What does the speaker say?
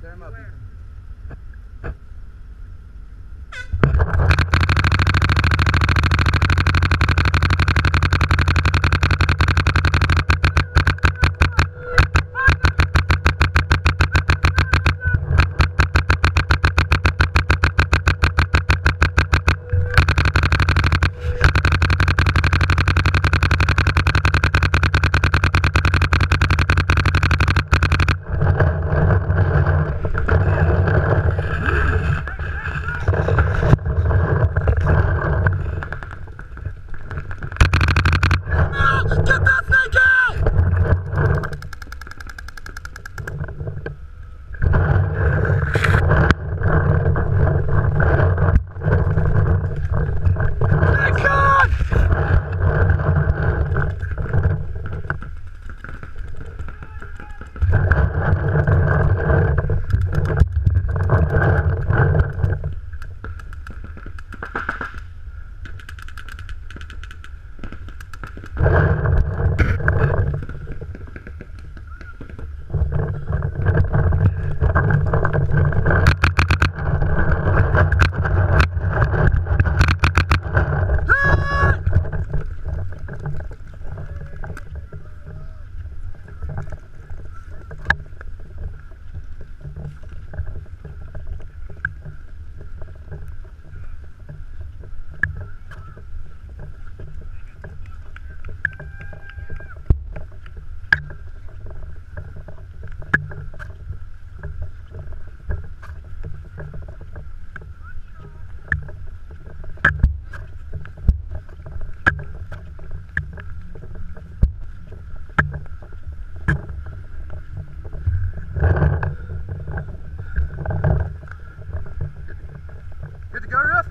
Clear him up. sheriff?